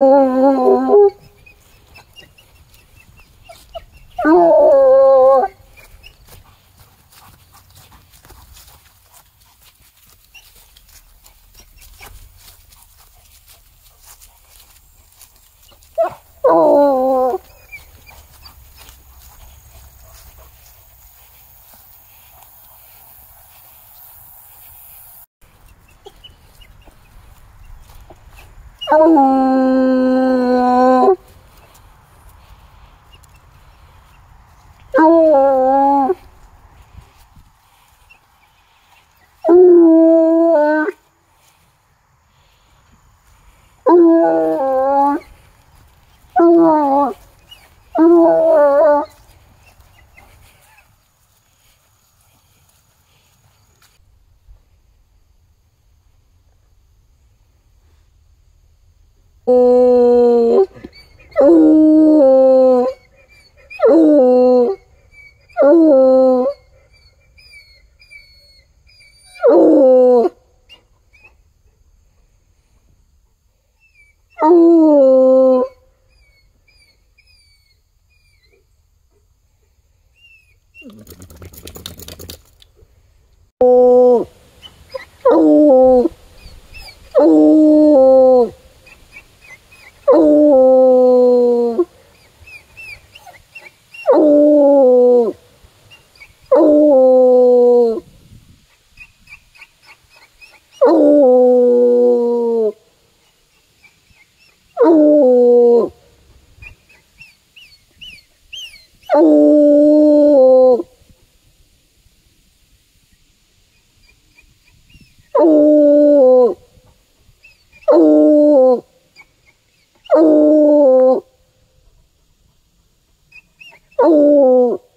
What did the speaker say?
Uh. 아우 아우 Mm-hmm. 오. 오. 오. 오. 오.